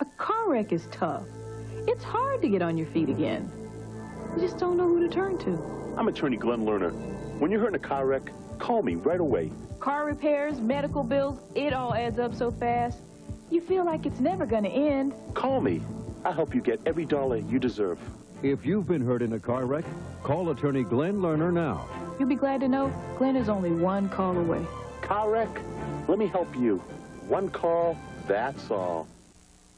A car wreck is tough. It's hard to get on your feet again. You just don't know who to turn to. I'm attorney Glen Lerner. When you're hurt in a car wreck, call me right away. Car repairs, medical bills, it all adds up so fast. You feel like it's never going to end. Call me. I'll help you get every dollar you deserve. If you've been hurt in a car wreck, call attorney Glen Lerner now. You'll be glad to know Glen is only one call away. Car wreck? Let me help you. One call, that's all.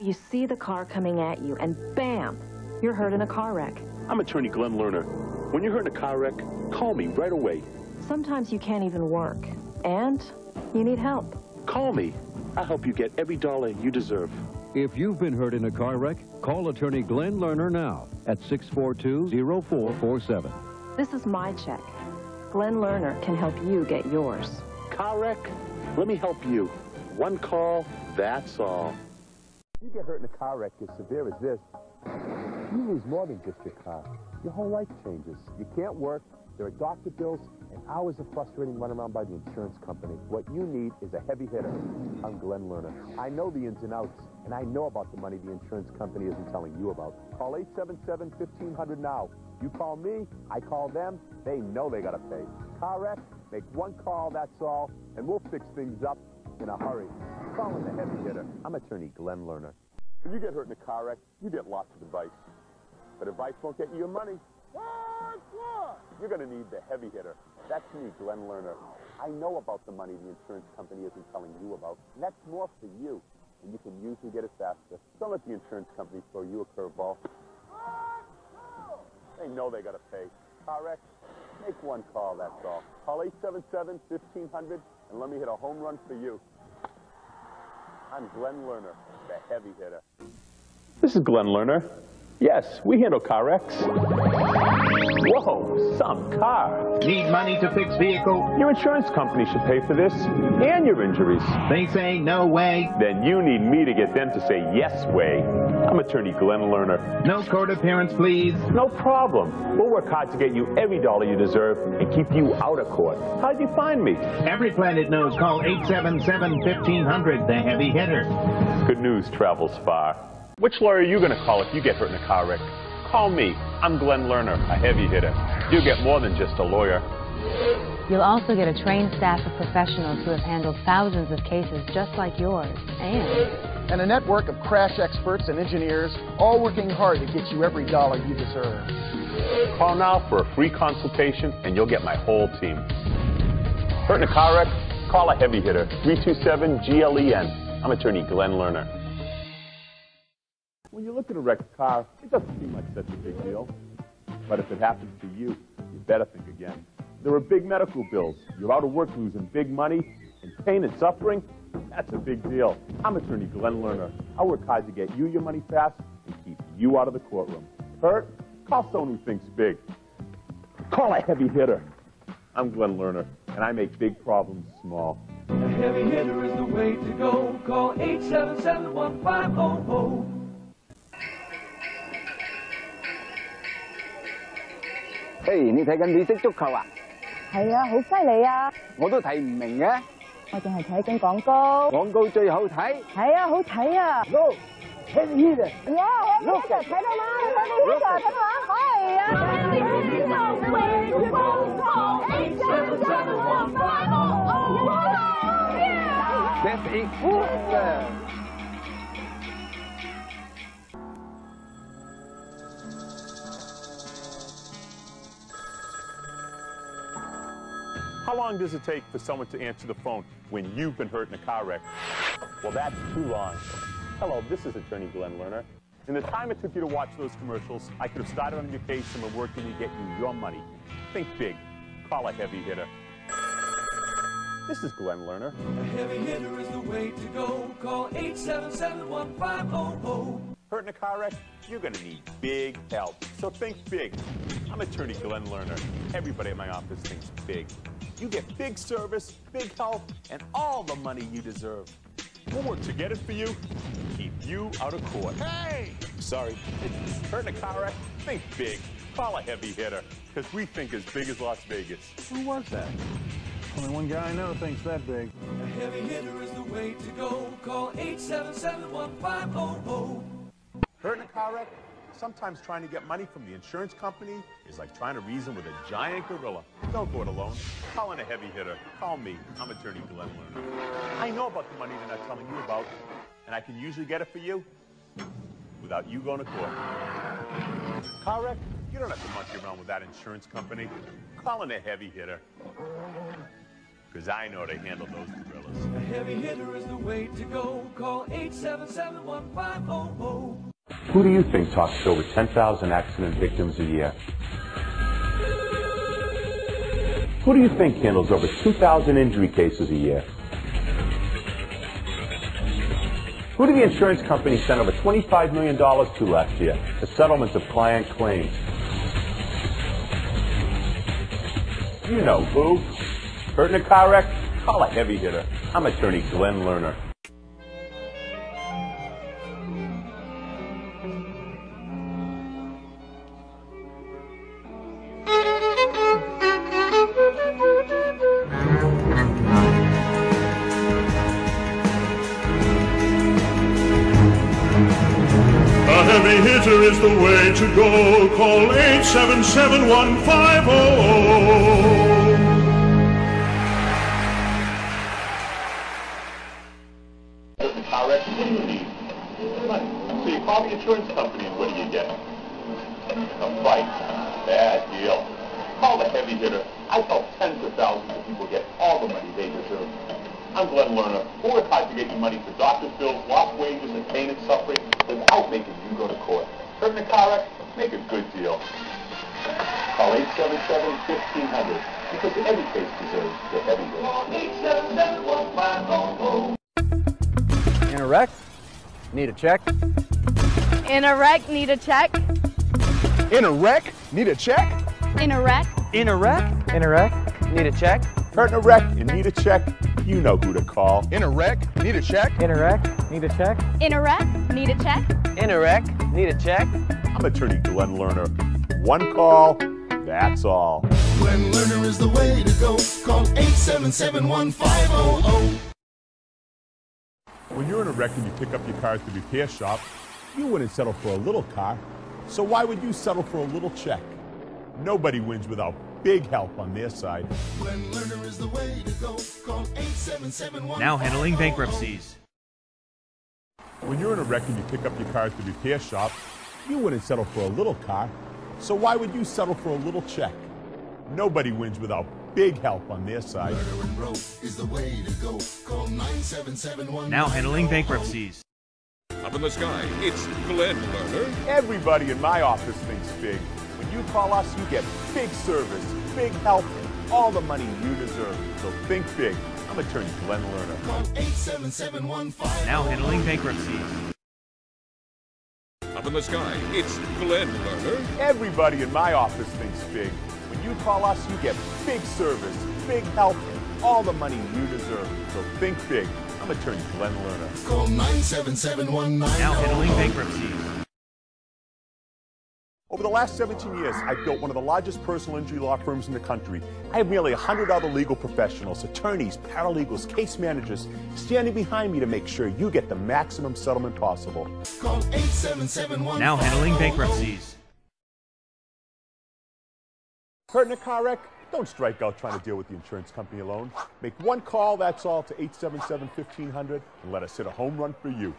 You see the car coming at you, and bam, you're hurt in a car wreck. I'm attorney Glen Lerner. When you're hurt in a car wreck, call me right away. Sometimes you can't even work, and you need help. Call me. I'll help you get every dollar you deserve. If you've been hurt in a car wreck, call attorney Glen Lerner now at 642-0447. This is my check. Glen Lerner can help you get yours. Car wreck? Let me help you. One call, that's all. You get hurt in a car wreck as severe as this, you lose more than just your car. Your whole life changes. You can't work, there are doctor bills, and hours of frustrating run around by the insurance company. What you need is a heavy hitter. I'm Glen Lerner. I know the ins and outs, and I know about the money the insurance company isn't telling you about. Call 877-1500 now. You call me, I call them, they know they gotta pay. Car wreck, make one call, that's all, and we'll fix things up in a hurry. Call in the heavy hitter. I'm attorney Glen Lerner. If you get hurt in a car wreck, you get lots of advice. But advice won't get you your money. What? What? You're going to need the heavy hitter. That's me, Glen Lerner. I know about the money the insurance company isn't telling you about. And that's more for you. And you can use usually get it faster. Don't let the insurance company throw you a curveball. They know they got to pay. Car wreck? Make one call, that's all. Call 877-1500 and let me hit a home run for you. I'm Glen Lerner, the heavy hitter. This is Glen Lerner. Yes, we handle car wrecks. Whoa, some car. Need money to fix vehicle? Your insurance company should pay for this and your injuries. They say no way. Then you need me to get them to say yes way. I'm attorney Glen Lerner. No court appearance, please. No problem. We'll work hard to get you every dollar you deserve and keep you out of court. How'd you find me? Every planet knows. Call 877-1500, the heavy hitter. Good news travels far. Which lawyer are you going to call if you get hurt in a car wreck? Call me. I'm Glen Lerner, a heavy hitter. You'll get more than just a lawyer. You'll also get a trained staff of professionals who have handled thousands of cases just like yours. And and a network of crash experts and engineers all working hard to get you every dollar you deserve. Call now for a free consultation and you'll get my whole team. Hurt in a car wreck? Call a heavy hitter. 327-GLEN. I'm attorney Glen Lerner. When you look at a wrecked car, it doesn't seem like such a big deal. But if it happens to you, you better think again. There are big medical bills. You're out of work losing big money, and pain and suffering, that's a big deal. I'm attorney Glen Lerner. I work hard to get you your money fast and keep you out of the courtroom. Hurt? Call someone who thinks big. Call a heavy hitter. I'm Glen Lerner, and I make big problems small. A heavy hitter is the way to go. Call 877-1500. Hey，你睇緊美式足球啊？係啊，好犀利啊！我都睇唔明嘅。我淨係睇緊廣告。廣告最好睇。係啊，好睇啊！Look, heavy hitter. Yeah, heavy hitter，睇到吗？Heavy hitter，睇到嗎？係啊。That's it. Good. How long does it take for someone to answer the phone when you've been hurt in a car wreck? Well, that's too long. Hello, this is attorney Glen Lerner. In the time it took you to watch those commercials, I could have started on your case and been working to get you your money. Think big. Call a heavy hitter. This is Glen Lerner. A heavy hitter is the way to go. Call 877-1500. Hurt in a car wreck? You're going to need big help. So think big. I'm attorney Glen Lerner. Everybody at my office thinks big. You get big service, big health, and all the money you deserve. We'll work to get it for you keep you out of court. Hey! Sorry. Hurt in a car wreck? Think big. Call a heavy hitter, because we think as big as Las Vegas. Who was that? Only one guy I know thinks that big. A heavy hitter is the way to go. Call 877-1500. Hurt in a car wreck? Sometimes trying to get money from the insurance company is like trying to reason with a giant gorilla. Don't go it alone. Call in a heavy hitter. Call me. I'm attorney Glen Lerner. I know about the money they're not telling you about, and I can usually get it for you without you going to court. Car wreck? You don't have to monkey around with that insurance company. Call in a heavy hitter. Because I know they handle those gorillas. A heavy hitter is the way to go. Call 877-1500. Who do you think talks to over 10,000 accident victims a year? Who do you think handles over 2,000 injury cases a year? Who did the insurance company send over $25 million to last year for settlements of client claims? You know who. Hurt in a car wreck? Call a heavy hitter. I'm attorney Glen Lerner. 877 car wreck, what. So you call the insurance company and what do you get? A fight. Bad deal. Call the heavy hitter. Need a check? In a wreck, need a check. In a wreck? Need a check? In a wreck. In a wreck? In a wreck? Need a check? Hurt in a wreck and need a check? You know who to call. In a wreck? Need a check? In a wreck? Need a check? In a wreck, need a check. In a wreck? Need a check? I'm attorney Glen Lerner. One call, that's all. Glen Lerner is the way to go. Call 877-1500. When you're in a wreck and you pick up your car at the repair shop, you wouldn't settle for a little car. So why would you settle for a little check? Nobody wins without big help on their side. Glen Lerner is the way to go. Call 877-1500. Now handling bankruptcies. When you're in a wreck and you pick up your car at the repair shop, you wouldn't settle for a little car. So why would you settle for a little check? Nobody wins without big help on their side. Lerner and Rowe is the way to go. Call 977-1500. Now handling bankruptcies. Up in the sky, it's Glen Lerner. Everybody in my office thinks big. When you call us, you get big service, big help, and all the money you deserve. So think big. I'm attorney Glen Lerner. Call 877-1500. Now handling bankruptcies. Up in the sky, it's Glen Lerner. Everybody in my office thinks big. When you call us, you get big service, big help, and all the money you deserve. So think big. I'm attorney Glen Lerner. Call 977-1900. Now handling bankrupcies. Over the last 17 years, I've built one of the largest personal injury law firms in the country. I have nearly 100 other legal professionals, attorneys, paralegals, case managers standing behind me to make sure you get the maximum settlement possible. Call 877-1500. Now handling bankruptcies. Hurt in a car wreck? Don't strike out trying to deal with the insurance company alone. Make one call, that's all, to 877-1500 and let us hit a home run for you.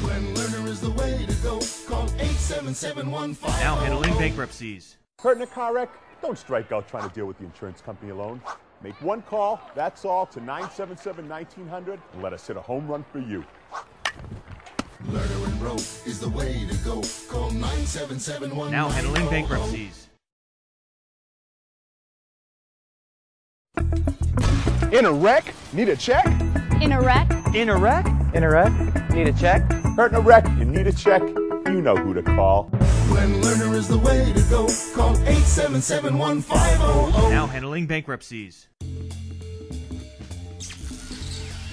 Glen Lerner is the way to go. Call 877-1500. Now handling bankruptcies. Hurt in a car wreck? Don't strike out trying to deal with the insurance company alone. Make one call, that's all, to 977-1900 and let us hit a home run for you. Lerner and Rowe is the way to go. Call 977-1500. Now handling oh. bankruptcies. In a wreck? Need a check? In a wreck. In a wreck? In a wreck? Need a check? Hurt in a wreck? You need a check? You know who to call. Glen Lerner is the way to go. Call 877-1500. Now handling bankruptcies.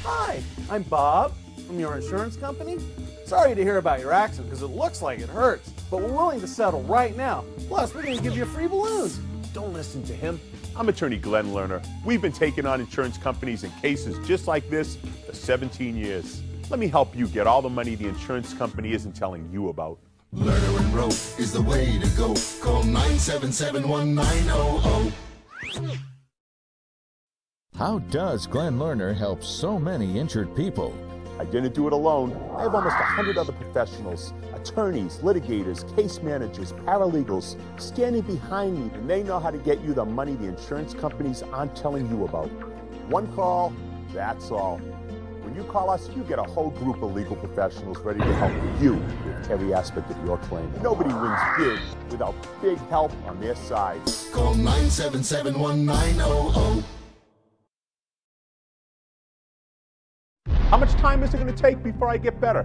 Hi, I'm Bob from your insurance company. Sorry to hear about your accident because it looks like it hurts, but we're willing to settle right now. Plus, we're going to give you a free balloon. Don't listen to him. I'm attorney Glen Lerner. We've been taking on insurance companies in cases just like this for 17 years. Let me help you get all the money the insurance company isn't telling you about. Lerner and Rowe is the way to go. Call 977-1900. How does Glen Lerner help so many injured people? I didn't do it alone. I have almost 100 other professionals attorneys, litigators, case managers, paralegals standing behind me, and they know how to get you the money the insurance companies aren't telling you about. One call, that's all. When you call us, you get a whole group of legal professionals ready to help you with every aspect of your claim. Nobody wins big without big help on their side. Call 977 1900. Time is it going to take before I get better?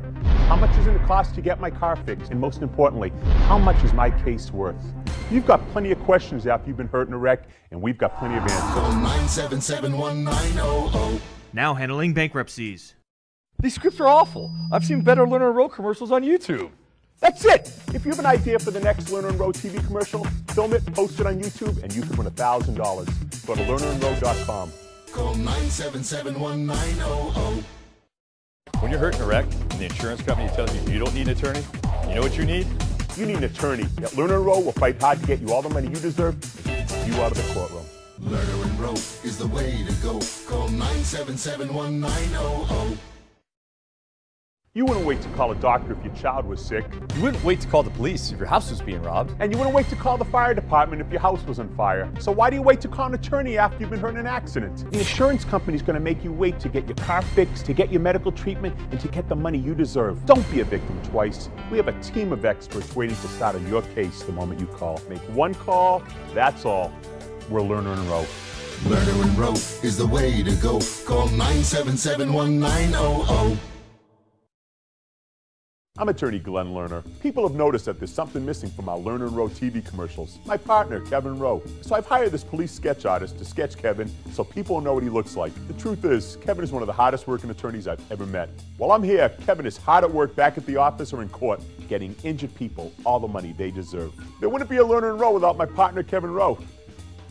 How much is it going to cost to get my car fixed? And most importantly, how much is my case worth? You've got plenty of questions after you've been hurt in a wreck, and we've got plenty of Call answers. 977-1900. Now handling bankruptcies. These scripts are awful. I've seen better Lerner and Rowe commercials on YouTube. That's it! If you have an idea for the next Lerner and Rowe TV commercial, film it, post it on YouTube, and you can win $1,000. Go to lernerandrowe.com. Call 977-1900. When you're hurt in a wreck and the insurance company tells you you don't need an attorney, you know what you need? You need an attorney. At Lerner and Rowe will fight hard to get you all the money you deserve you out of the courtroom. Lerner and Rowe is the way to go. Call 977-1900. You wouldn't wait to call a doctor if your child was sick. You wouldn't wait to call the police if your house was being robbed. And you wouldn't wait to call the fire department if your house was on fire. So why do you wait to call an attorney after you've been hurt in an accident? The insurance company's going to make you wait to get your car fixed, to get your medical treatment, and to get the money you deserve. Don't be a victim twice. We have a team of experts waiting to start on your case the moment you call. Make one call, that's all. We're Lerner and Rowe. Lerner and Rowe is the way to go. Call 977-1900. I'm attorney Glen Lerner. People have noticed that there's something missing from our Lerner and Rowe TV commercials. My partner, Kevin Rowe. So I've hired this police sketch artist to sketch Kevin so people know what he looks like. The truth is, Kevin is one of the hardest working attorneys I've ever met. While I'm here, Kevin is hard at work back at the office or in court, getting injured people all the money they deserve. There wouldn't be a Lerner and Rowe without my partner, Kevin Rowe.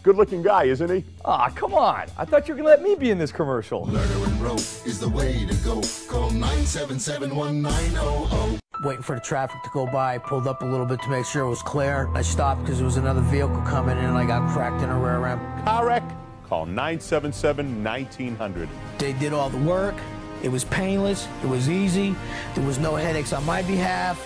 Good looking guy, isn't he? Ah, come on. I thought you were going to let me be in this commercial. Lerner and Rowe is the way to go. Call 977-1900. Waiting for the traffic to go by, pulled up a little bit to make sure it was clear. I stopped because there was another vehicle coming in and I got cracked in a rear end. Car wreck? Call 977 1900. They did all the work. It was painless. It was easy. There was no headaches on my behalf.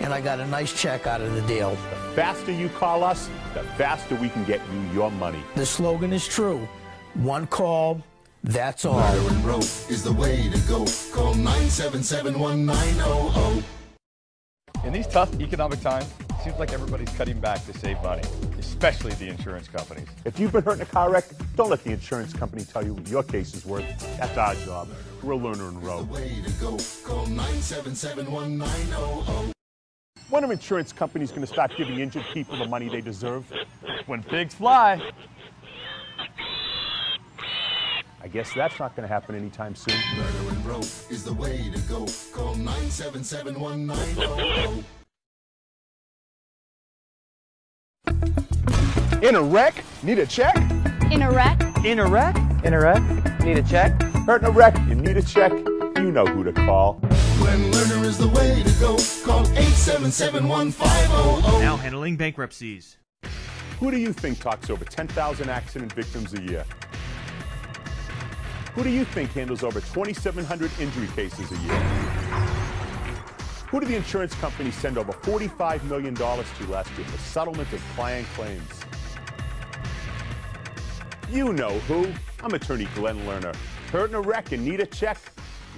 And I got a nice check out of the deal. The faster you call us, the faster we can get you your money. The slogan is true. One call, that's all. Lerner and Rowe is the way to go. Call 977-1900. In these tough economic times, it seems like everybody's cutting back to save money, especially the insurance companies. If you've been hurt in a car wreck, don't let the insurance company tell you what your case is worth. That's our job. We're Lerner and Rowe. When are insurance companies going to start giving injured people the money they deserve? When pigs fly. I guess that's not going to happen anytime soon. Lerner and Rowe is the way to go. Call 977-1900. In a wreck? Need a check? In a wreck? In a wreck? In a wreck? Need a check? Hurt in a wreck, you need a check, you know who to call. Glen Lerner is the way to go. Call 877-1500. Now handling bankruptcies. Who do you think talks over 10,000 accident victims a year? Who do you think handles over 2,700 injury cases a year? Who do the insurance companies send over $45 million to last year for settlement of client claims? You know who. I'm attorney Glen Lerner. Hurt in a wreck and need a check?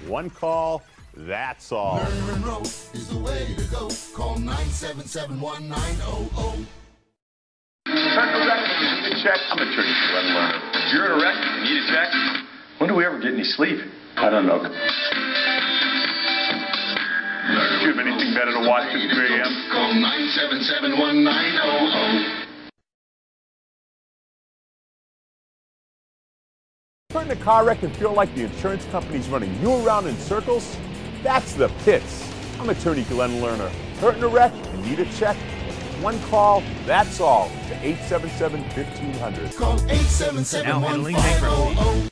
One call, that's all. Lerner and Rowe is the way to go. Call 977-1900. Hurt in a wreck and you need a check? I'm attorney Glen Lerner. If you're in a wreck you need a check, when do we ever get any sleep? I don't know. Do you have anything better to watch at 3 a.m.? Call 977-1900. Hurt in a car wreck and feel like the insurance company's running you around in circles? That's the pits. I'm attorney Glen Lerner. Hurt in a wreck and need a check? One call, that's all, to 877-1500. Call 877 Now handling bankruptcy.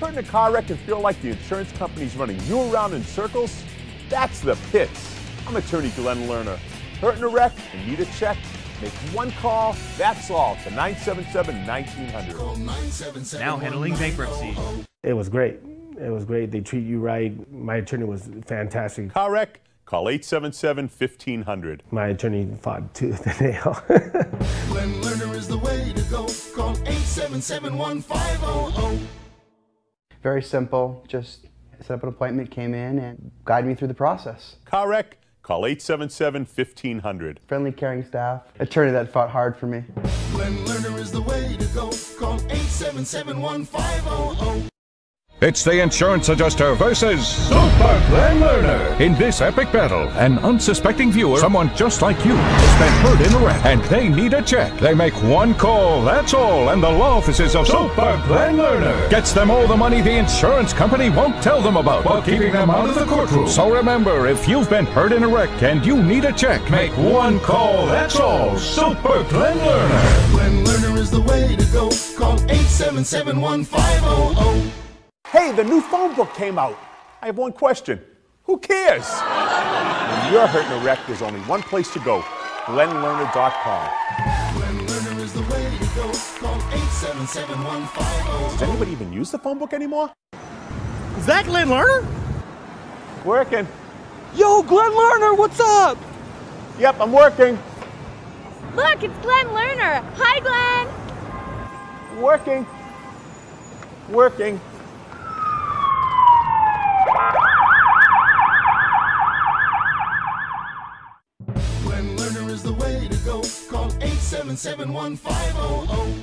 Hurt in a car wreck and feel like the insurance company's running you around in circles? That's the pits. I'm attorney Glen Lerner. Hurt in a wreck and need a check? Make one call, that's all, to 977-1900. Now handling bankruptcy. It was great. It was great. They treat you right. My attorney was fantastic. Car wreck? Call 877-1500. My attorney fought tooth and nail. Glen Lerner is the way to go. Call 877-1500. Very simple. Just set up an appointment, came in, and guided me through the process. Car wreck? Call 877-1500. Friendly, caring staff. Attorney that fought hard for me. Glen Lerner is the way to go. Call 877-1500. It's the insurance adjuster versus Super Glen Lerner. In this epic battle, an unsuspecting viewer, someone just like you, has been hurt in a wreck, and they need a check. They make one call, that's all, and the law offices of Super Glen Lerner gets them all the money the insurance company won't tell them about, while keeping them out of the courtroom. So remember, if you've been hurt in a wreck and you need a check, make one call, that's all. Super Glen Lerner. Glen Lerner is the way to go. Call 877-1500. Hey, the new phone book came out. I have one question. Who cares? when you're hurt in a wreck, there's only one place to go. GlenLerner.com. Glen Lerner is the way to go. Call 877-1500. Does anybody even use the phone book anymore? Is that Glen Lerner? Working. Yo, Glen Lerner, what's up? Yep, I'm working. Look, it's Glen Lerner. Hi, Glen. Working. Working. 877-1500.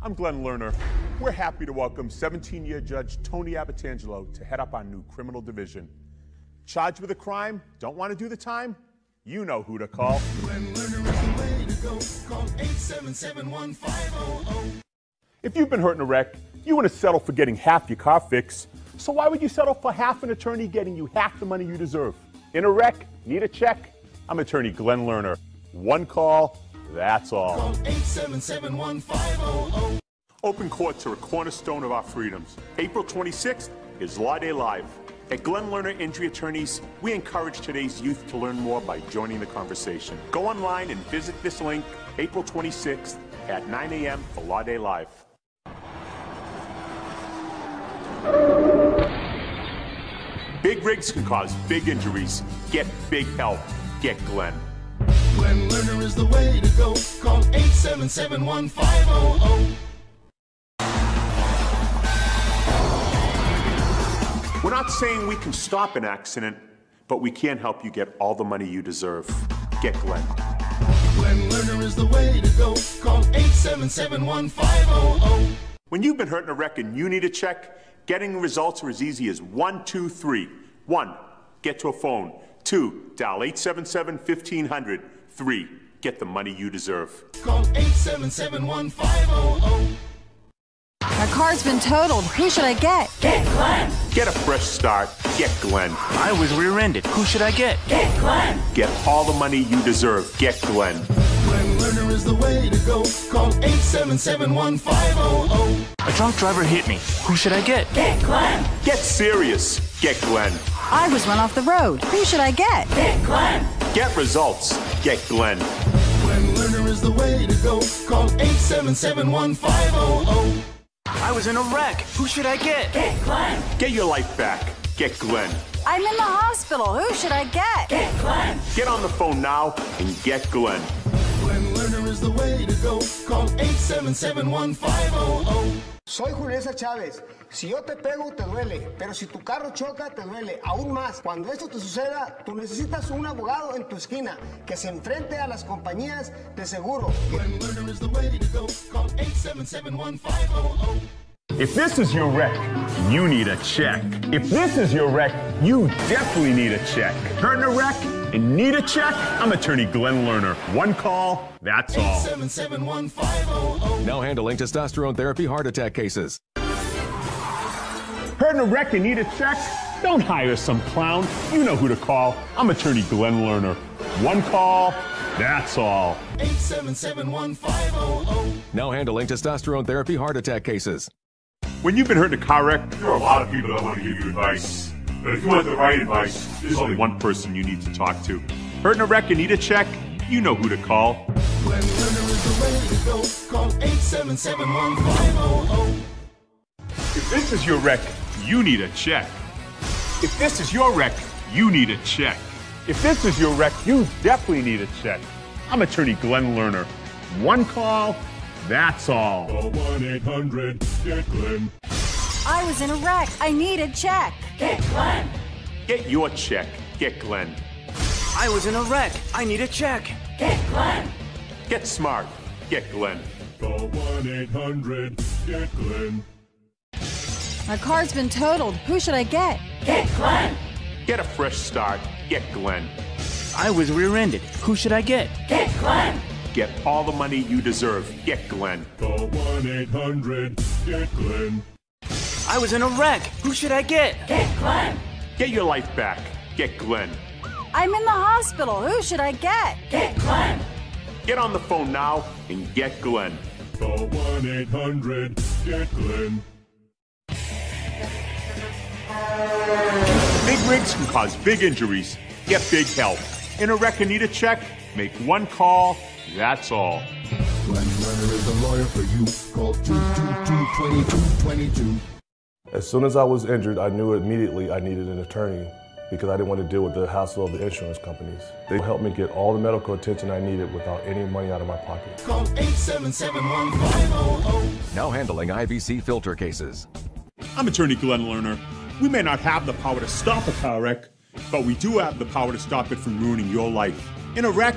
I'm Glen Lerner. We're happy to welcome 17-year Judge Tony Abbatangelo to head up our new criminal division. Charged with a crime? Don't want to do the time? You know who to call. Glen Lerner is the way to go. Call 877-1500. If you've been hurt in a wreck, you want to settle for getting half your car fixed. So why would you settle for half an attorney getting you half the money you deserve? In a wreck? Need a check? I'm attorney Glen Lerner. One call, that's all. 877-1500. Open courts are a cornerstone of our freedoms. April 26th is Law Day Live. At Glen Lerner Injury Attorneys, we encourage today's youth to learn more by joining the conversation. Go online and visit this link April 26th at 9 a.m. for Law Day Live. Big rigs can cause big injuries. Get big help. Get Glen. Is the way to go. Call 877-1500. We're not saying we can stop an accident, but we can help you get all the money you deserve. Get Glen. Glen Lerner is the way to go. Call 877-1500. When you've been hurt in a wreck and you need a check, getting results are as easy as one, two, three. One, get to a phone. Two, dial 877-1500. Three, get the money you deserve. Call 877-1500. My car's been totaled. Who should I get? Get Glen. Get a fresh start. Get Glen. I was rear-ended. Who should I get? Get Glen. Get all the money you deserve. Get Glen. Glen Lerner is the way to go. Call 877-1500. A drunk driver hit me. Who should I get? Get Glen. Get serious. Get Glen. I was run off the road. Who should I get? Get Glen. Get results. Get Glen. Glen Lerner is the way to go. Call 877-1500. I was in a wreck. Who should I get? Get Glen. Get your life back. Get Glen. I'm in the hospital. Who should I get? Get Glen. Get on the phone now and get Glen. Glen Lerner is the way to go. Call 877-1500. Soy Juliesa Chávez. Si yo te pego, te duele. Pero si tu carro choca, te duele aún más. Cuando esto te suceda, tú necesitas un abogado en tu esquina que se enfrente a las compañías de seguro. Glenn Lerner is the way to go. Call 877-1500. If this is your wreck, you need a check. If this is your wreck, you definitely need a check. Hurt in a wreck and need a check? I'm attorney Glenn Lerner. One call, that's all. 877-1500. Now handling testosterone therapy heart attack cases. Hurt in a wreck and need a check? Don't hire some clown. You know who to call. I'm attorney Glen Lerner. One call, that's all. 877-1500. Now handling testosterone therapy heart attack cases. When you've been hurt in a car wreck, there are a lot of people that want to give you advice. But if you want the right advice, there's only one person you need to talk to. Hurt in a wreck and need a check? You know who to call. Glen Lerner is the way to go. Call 877-1500. If this is your wreck, you need a check. If this is your wreck, you need a check. If this is your wreck, you definitely need a check. I'm attorney Glen Lerner. One call, that's all. Call 1-800-GET-GLEN. I was in a wreck. I need a check. Get Glen. Get your check. Get Glen. I was in a wreck. I need a check. Get Glen. Get smart. Get Glen. Call 1-800-GET-GLEN. My car's been totaled. Who should I get? Get Glen. Get a fresh start. Get Glen. I was rear-ended. Who should I get? Get Glen. Get all the money you deserve. Get Glen. Call 1-800-GET-GLEN. I was in a wreck. Who should I get? Get Glen. Get your life back. Get Glen. I'm in the hospital. Who should I get? Get Glen. Get on the phone now and get Glen. Call 1-800-GET-GLEN. Big rigs can cause big injuries. Get big help. In a wreck and need a check? Make one call. That's all. Glen Lerner is the lawyer for you. Call 222-2222. As soon as I was injured, I knew immediately I needed an attorney because I didn't want to deal with the hassle of the insurance companies. They helped me get all the medical attention I needed without any money out of my pocket. Call 877-1500. Now handling IVC filter cases. I'm attorney Glen Lerner. We may not have the power to stop a car wreck, but we do have the power to stop it from ruining your life. In a wreck,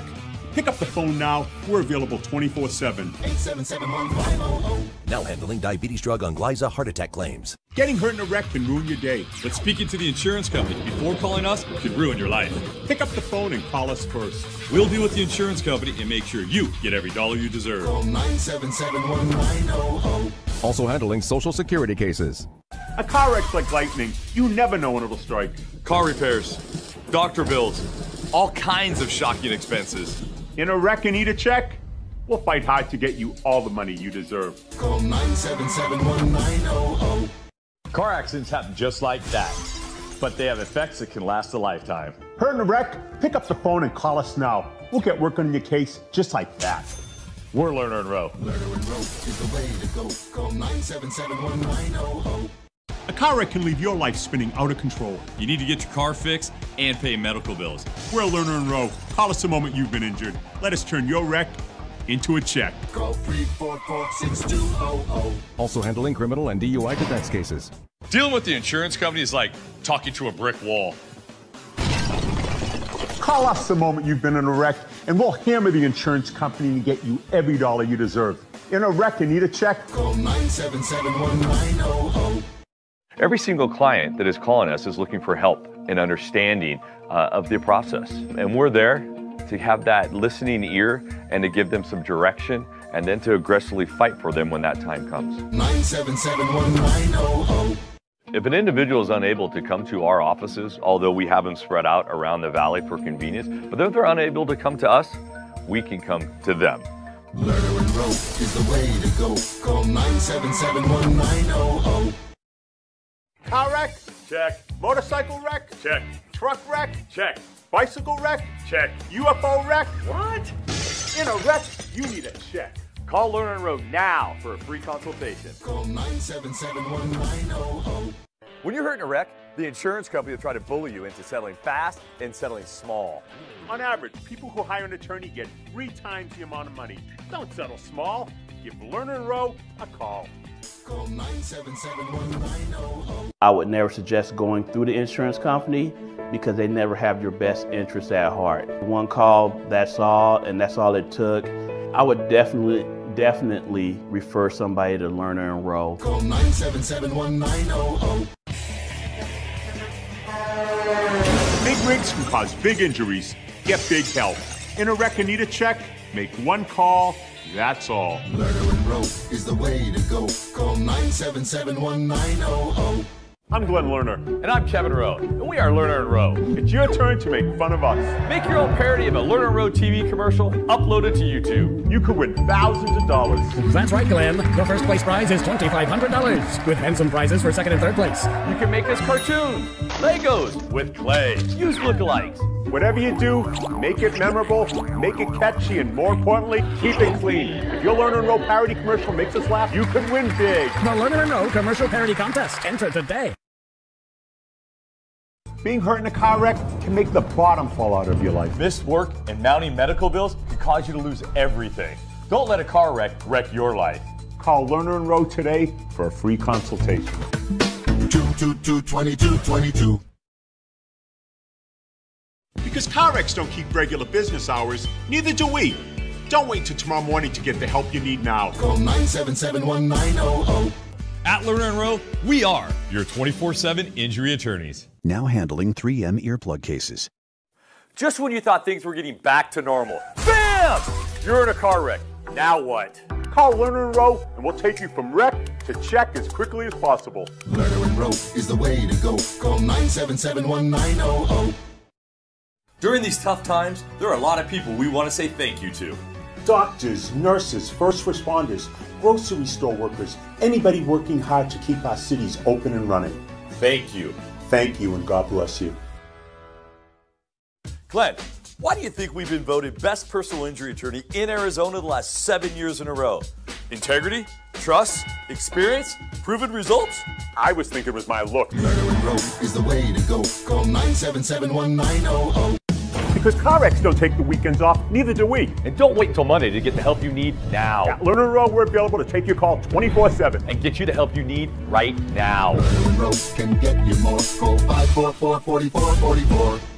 pick up the phone now. We're available 24 7. 877-1500. Now handling diabetes drug Onglyza heart attack claims. Getting hurt in a wreck can ruin your day. But speaking to the insurance company before calling us could ruin your life. Pick up the phone and call us first. We'll deal with the insurance company and make sure you get every dollar you deserve. Call 977-1900. Also handling social security cases. A car wreck's like lightning. You never know when it'll strike. Car repairs, doctor bills, all kinds of shocking expenses. In a wreck and need a check? We'll fight hard to get you all the money you deserve. Call 977-1900. Car accidents happen just like that, but they have effects that can last a lifetime. Hurt in a wreck? Pick up the phone and call us now. We'll get working on your case just like that. We're Lerner and Rowe. Lerner and Rowe is the way to go. Call 977-1900. A car wreck can leave your life spinning out of control. You need to get your car fixed and pay medical bills. We're Lerner and Rowe. Call us the moment you've been injured. Let us turn your wreck into a check. Call 344-6200. Also handling criminal and DUI defense cases. Dealing with the insurance company is like talking to a brick wall. Call us the moment you've been in a wreck, and we'll hammer the insurance company to get you every dollar you deserve. In a wreck and need a check? Call 977-1900. Every single client that is calling us is looking for help and understanding uh, of the process. And we're there to have that listening ear and to give them some direction and then to aggressively fight for them when that time comes. 977-1900. If an individual is unable to come to our offices, although we have them spread out around the valley for convenience, but if they're unable to come to us, we can come to them. Lerner and Rowe is the way to go. Call 977-1900. Car wreck? Check. Motorcycle wreck? Check. Truck wreck? Check. Bicycle wreck? Check. UFO wreck? What? In a wreck, you need a check. Call Lerner and Rowe now for a free consultation. Call 977-1900. When you're hurt in a wreck, the insurance company will try to bully you into settling fast and settling small. On average, people who hire an attorney get three times the amount of money. Don't settle small. Give Lerner and Rowe a call. Call 977-1900. I would never suggest going through the insurance company because they never have your best interests at heart. One call, that's all, and that's all it took. I would definitely, definitely refer somebody to Lerner and Rowe. Call 977-1900. Big rigs can cause big injuries. Get big help. In a wreck and need a check? Make one call. That's all. Lerner is the way to go. Call 977-1900. I'm Glen Lerner. And I'm Kevin Rowe. And we are Lerner and Rowe. It's your turn to make fun of us. Make your own parody of a Lerner and Rowe TV commercial, upload it to YouTube. You could win thousands of dollars. That's right, Glen. The first place prize is $2,500 with handsome prizes for second and third place. You can make us cartoons, Legos with clay. Use lookalikes. Whatever you do, make it memorable, make it catchy, and more importantly, keep it clean. If your Lerner and Rowe parody commercial makes us laugh, you could win big. The Lerner and Rowe commercial parody contest. Enter today. Being hurt in a car wreck can make the bottom fall out of your life. Missed work and mounting medical bills can cause you to lose everything. Don't let a car wreck wreck your life. Call Lerner and Rowe today for a free consultation. 222 Because car wrecks don't keep regular business hours, neither do we. Don't wait till tomorrow morning to get the help you need now. Call 977-1900. At Lerner and Rowe, we are your 24-7 injury attorneys. Now handling 3M earplug cases. Just when you thought things were getting back to normal, BAM! You're in a car wreck. Now what? Call Lerner and Rowe, and we'll take you from wreck to check as quickly as possible. Lerner and Rowe is the way to go. Call 977-1900. During these tough times, there are a lot of people we want to say thank you to. Doctors, nurses, first responders, grocery store workers, anybody working hard to keep our cities open and running. Thank you. Thank you and God bless you. Glen, why do you think we've been voted best personal injury attorney in Arizona the last seven years in a row? Integrity, trust, experience, proven results? I was thinking it was my look. Lerner and Rowe is the way to go. Call 977-1900. Because car wrecks don't take the weekends off, neither do we. And don't wait until Monday to get the help you need now. At Lerner and Rowe, we're available to take your call 24-7. And get you the help you need right now. Lerner and Rowe can get you more. Call 544-4444.